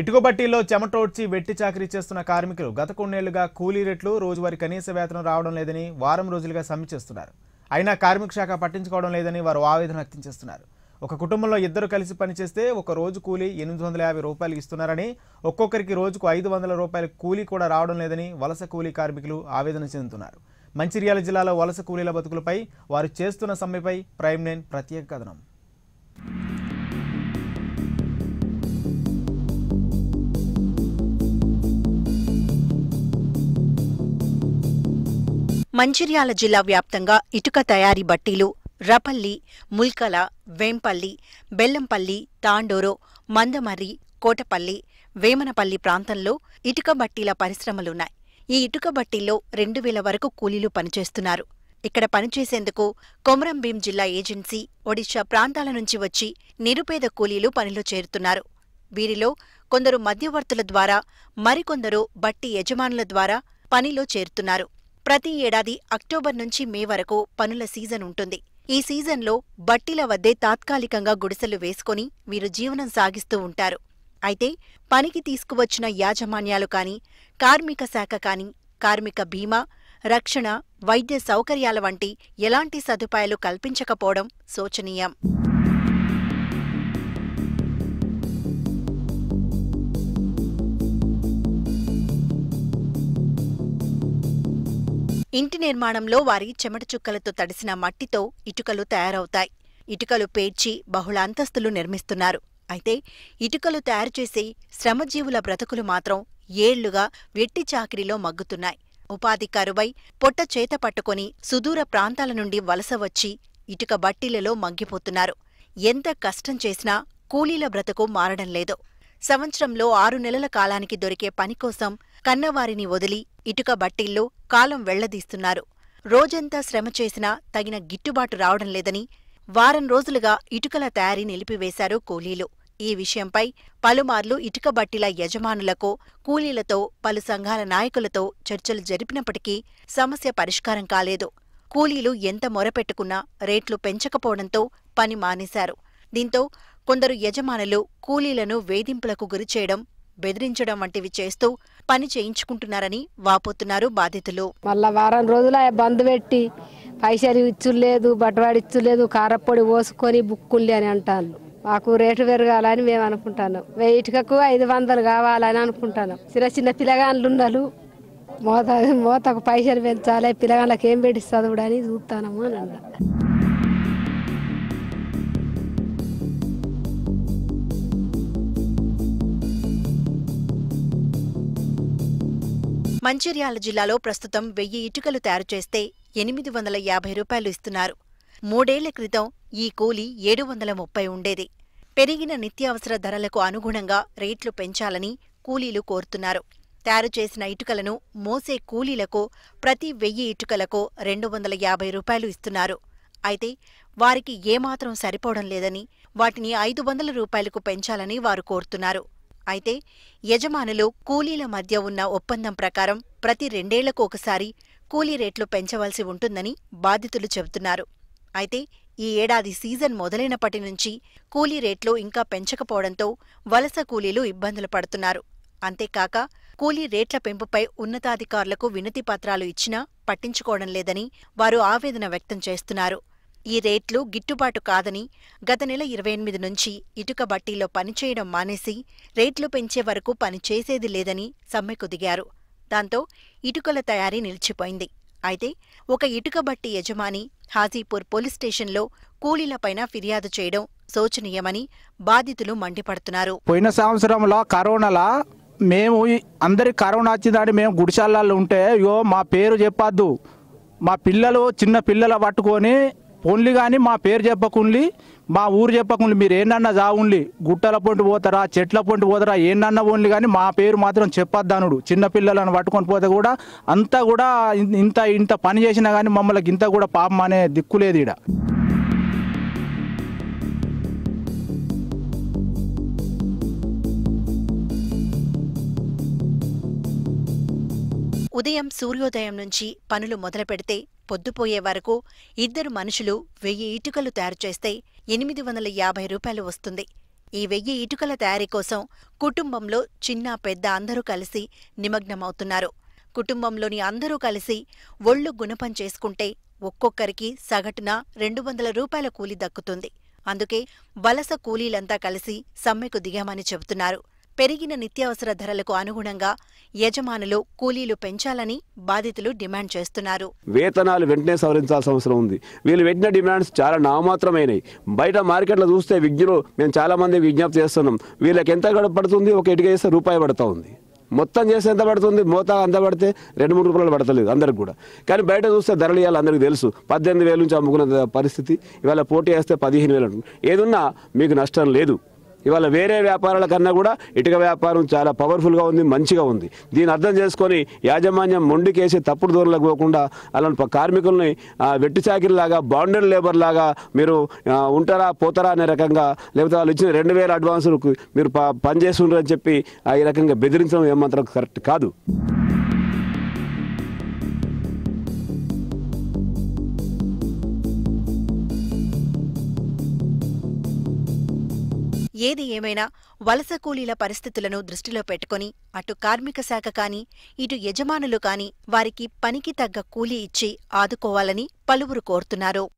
ఇటుకబట్టీలో చెమటోడ్చి వెట్టి చాకరీ చేస్తున్న కార్మికులు గత కొన్నేళ్ళుగా కూలీ రేట్లు రోజువారీ కనీస వేతనం రావడం లేదని వారం రోజులుగా సమ్మె చేస్తున్నారు. అయినా కార్మిక శాఖ పట్టించుకోవడం లేదని వారు ఆవేదన వ్యక్తం చేస్తున్నారు. ఒక కుటుంబంలో ఇద్దరు కలిసి పనిచేస్తే ఒక రోజు కూలీ ఎనిమిది వందల యాభై రూపాయలు ఇస్తున్నారని ఒక్కొక్కరికి రోజుకు ఐదు వందల రూపాయల కూలీ కూడా రావడం లేదని వలస కూలీ కార్మికులు ఆవేదన చెందుతున్నారు. మంచిర్యాల జిల్లాలో వలస కూలీల బతుకులపై వారు చేస్తున్న సమ్మెపై ప్రైమ్ నైన్ ప్రత్యేక కథనం. మంచిర్యాల జిల్లా వ్యాప్తంగా ఇటుక తయారీ బట్టీలు రపల్లి ముల్కల వేంపల్లి బెల్లంపల్లి తాండూరు మందమర్రి కోటపల్లి వేమనపల్లి ప్రాంతంలో ఇటుక బట్టీల పరిశ్రమలున్నాయి. ఈ ఇటుక బట్టీల్లో రెండు వేల వరకు కూలీలు పనిచేస్తున్నారు. ఇక్కడ పనిచేసేందుకు కొమరంభీం జిల్లా ఏజెన్సీ ఒడిశా ప్రాంతాల నుంచి వచ్చి నిరుపేద కూలీలు పనిలో చేరుతున్నారు. వీరిలో కొందరు మధ్యవర్తుల ద్వారా మరికొందరు బట్టి యజమానుల ద్వారా పనిలో చేరుతున్నారు. ప్రతి ఏడాది అక్టోబర్ నుంచి మే వరకు పనుల సీజన్ ఉంటుంది. ఈ సీజన్లో బట్టీల వద్దే తాత్కాలికంగా గుడిసెలు వేసుకొని వీరు జీవనం సాగిస్తూ ఉంటారు. అయితే పనికి తీసుకువచ్చిన యాజమాన్యాలు కాని కార్మిక శాఖ కాని కార్మిక బీమా రక్షణ వైద్య సౌకర్యాల వంటి ఎలాంటి సదుపాయాలు కల్పించకపోవడం శోచనీయం. ఇంటి నిర్మాణంలో వారి చెమట చుక్కలతో తడిసిన మట్టితో ఇటుకలు తయారవుతాయి. ఇటుకలు పేర్చి బహుళ అంతస్తులు నిర్మిస్తున్నారు. అయితే ఇటుకలు తయారు చేసే శ్రమజీవుల బ్రతుకులు మాత్రం ఏళ్ళుగా వెట్టి చాకిరిలో మగ్గుతున్నాయి. ఉపాధి కరువై పొట్ట చేత పట్టుకొని సుదూర ప్రాంతాల నుండి వలస వచ్చి ఇటుక బట్టీలలో మగ్గిపోతున్నారు. ఎంత కష్టం చేసినా కూలీల బ్రతుకు మారడం లేదు. సంవత్సరంలో ఆరు నెలల కాలానికి దొరికే పని కోసం కన్నవారిని వదిలి ఇటుక బట్టిల్లో కాలం వెళ్ళదీస్తున్నారు. రోజంతా శ్రమ చేసినా తగిన గిట్టుబాటు రావడం లేదని వారం రోజులుగా ఇటుకల తయారీ నిలిపివేశారు కూలీలు. ఈ విషయంపై పలుమార్లు ఇటుక బట్టిల యజమానులతో కూలీలతో పలు సంఘాల నాయకులతో చర్చలు జరిపినప్పటికీ సమస్య పరిష్కారం కాలేదు. కూలీలు ఎంత మొరపెట్టుకున్నా రేట్లు పెంచకపోవడంతో పని మానేశారు. దీంతో కొందరు యజమానులు కూలీలను వేధింపులకు గురిచేయడం బెదిరించడం వంటివి చేస్తూ పని చేయించుకుంటున్నారని వాపోతున్నారు బాధితులు. మళ్ళా వారం రోజులు బంద్ పెట్టి పైసలు ఇచ్చులేదు బట్టవాడి ఇచ్చులేదు కారప్పొడి పోసుకొని బుక్కుల్లి అని అంటారు మాకు రేటు పెరగాలని మేము అనుకుంటాను. వెయిట్కకు ఐదు వందలు కావాలని అనుకుంటాను. చిన్న చిన్న పిల్లగాళ్ళు ఉన్నారు మోత మోతకు పైసలు పెంచాలి పిల్లగాళ్ళకి ఏం పెట్టి చదువుడని చూస్తానము అని అన్నారు మంచిర్యాల జిల్లాలో ప్రస్తుతం వెయ్యి ఇటుకలు తయారు చేస్తే ఎనిమిది వందల యాభై రూపాయలు ఇస్తున్నారు. మూడేళ్ళ క్రితం ఈ కూలీ ఏడు వందల ముప్పై ఉండేది. పెరిగిన నిత్యావసర ధరలకు అనుగుణంగా రేట్లు పెంచాలని కూలీలు కోరుతున్నారు. తయారు చేసిన ఇటుకలను మోసే కూలీలకు ప్రతి వెయ్యి ఇటుకలకు రెండు వందల యాభై రూపాయలు ఇస్తున్నారు. అయితే వారికి ఏమాత్రం సరిపోవడం లేదని వాటిని ఐదు వందల రూపాయలకు పెంచాలని వారు కోరుతున్నారు. అయితే యజమానులు కూలీల మధ్య ఉన్న ఒప్పందం ప్రకారం ప్రతి రెండేళ్ళకు ఒకసారి కూలీ రేట్లు పెంచవలసి ఉంటుందని బాధితులు చెబుతున్నారు. అయితే ఈ ఏడాది సీజన్ మొదలైనప్పటి నుంచి కూలీ రేట్లు ఇంకా పెంచకపోవడంతో వలస కూలీలు ఇబ్బందులు పడుతున్నారు. అంతేకాక కూలీ రేట్ల పెంపుపై ఉన్నతాధికారులకు వినతి పత్రాలు ఇచ్చినా పట్టించుకోవడం లేదని వారు ఆవేదన వ్యక్తం చేస్తున్నారు. ఈ రేట్లు గిట్టుబాటు కాదని గత నెల ఇరవై ఎనిమిది నుంచి ఇటుక బట్టీలో పనిచేయడం మానేసి రేట్లు పెంచే వరకు పనిచేసేది లేదని సమ్మెకు దిగారు. దాంతో ఇటుకల తయారీ నిలిచిపోయింది. అయితే ఒక ఇటుక బట్టి యజమాని హాజీపూర్ పోలీస్ స్టేషన్లో కూలీలపైన ఫిర్యాదు చేయడం శోచనీయమని బాధితులు మండిపడుతున్నారు. పోయిన సంవత్సరంలో కరోనాలా మేము అందరి కరోనా వచ్చిందని మేము గుడిశాలలో ఉంటే యో మా పేరు చెప్పొద్దు. మా పిల్లలు చిన్న పిల్లల పట్టుకొని ఓన్లీ కానీ మా పేరు చెప్పకుండి మా ఊరు చెప్పకుండా మీరు ఏంటన్నా జావుండి గుట్టల పొంటి పోతారా చెట్ల పొంటి పోతారా ఏందన్నా ఓన్లీ కానీ మా పేరు మాత్రం చెప్పొద్దనుడు. చిన్నపిల్లలను పట్టుకొని పోతే కూడా అంతా కూడా ఇంత ఇంత పని చేసినా కానీ మమ్మల్ని ఇంత కూడా పాపం అనే దిక్కులేదు ఇడ ఈడ. ఉదయం సూర్యోదయం నుంచి పనులు మొదలుపెడితే పొద్దుపోయే వరకు ఇద్దరు మనుషులు వెయ్యి ఇటుకలు తయారు చేస్తే ఎనిమిది వందల యాభై రూపాయలు వస్తుంది. ఈ వెయ్యి ఇటుకల తయారీ కోసం కుటుంబంలో చిన్న పెద్ద అందరూ కలిసి నిమగ్నమవుతున్నారు. కుటుంబంలోని అందరూ కలిసి ఒళ్ళు గుణపం చేసుకుంటే ఒక్కొక్కరికి సగటున రెండు వందల రూపాయల కూలి దక్కుతుంది. అందుకే వలస కూలీలంతా కలిసి సమ్మెకు దిగామని చెబుతున్నారు. పెరిగిన నిత్యావసర ధరలకు అనుగుణంగా యజమానులు కూలీలు పెంచాలని బాధితులు డిమాండ్ చేస్తున్నారు. వేతనాలు వెంటనే సవరించాల్సిన అవసరం ఉంది. వీళ్ళు పెట్టిన డిమాండ్స్ చాలా నామాత్రమైనవి బయట మార్కెట్లో చూస్తే విజ్ఞులు మేము చాలా మంది విజ్ఞప్తి చేస్తున్నాం. వీళ్ళకి ఎంత పడుతుంది? ఒక ఇటుక చేస్తే రూపాయి పడుతూ ఉంది. మొత్తం చేస్తే ఎంత పడుతుంది? మోతా అంత పడితే రెండు మూడు రూపాయలు పడతలేదు అందరికి కూడా. కానీ బయట చూస్తే ధరలు ఇవ్వాలి అందరికి తెలుసు. పద్దెనిమిది వేల నుంచి అమ్ముకున్న పరిస్థితి. ఇవాళ పోటీ వేస్తే పదిహేను వేలు ఏదున్నా మీకు నష్టం లేదు. ఇవాళ వేరే వ్యాపారాల కన్నా కూడా ఇటుక వ్యాపారం చాలా పవర్ఫుల్గా ఉంది మంచిగా ఉంది. దీన్ని అర్థం చేసుకొని యాజమాన్యం మొండికేసి తప్పుడు దూరంలోకి పోకుండా అలాంటి కార్మికుల్ని వెట్టి చాకిరిలాగా బాండెడ్ లేబర్ లాగా మీరు ఉంటారా పోతారా అనే రకంగా లేకపోతే వాళ్ళు ఇచ్చిన రెండు వేల అడ్వాన్సులకు మీరు ప పని చేస్తుండ్రని చెప్పి ఆ, ఈ రకంగా బెదిరించడం ఏమాత్రం కరెక్ట్ కాదు. ఏది ఏమైనా వలస కూలీల పరిస్థితులను దృష్టిలో పెట్టుకుని అటు కార్మిక శాఖ కాని ఇటు యజమానులు కాని వారికి పనికి తగ్గ కూలీ ఇచ్చి ఆదుకోవాలని పలువురు కోరుతున్నారు.